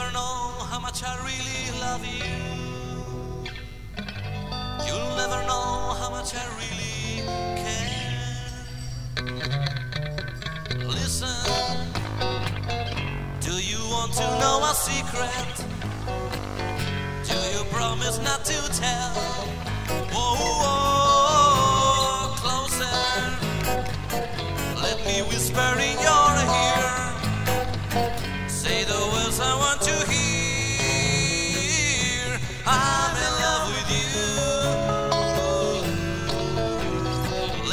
never know how much I really love you. You'll never know how much I really care. Listen, do you want to know a secret? Do you promise not to tell?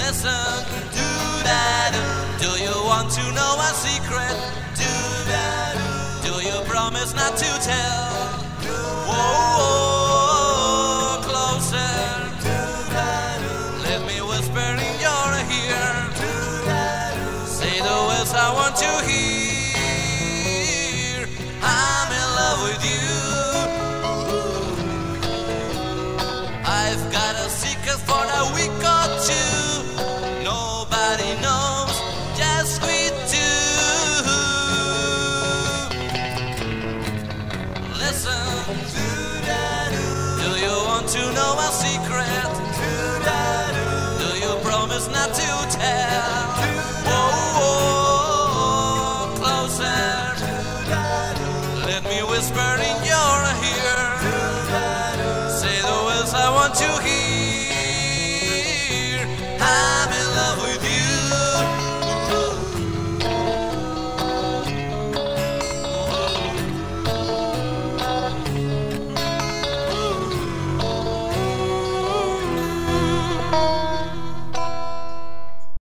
Listen, do that. Do you want to know a secret? Do that. Do you promise not to tell? Whoa, whoa, closer. Let me whisper in your ear. Say the words I want to hear. Do you want to know my secret? Do you promise not to tell? Whoa, whoa, closer. Let me whisper.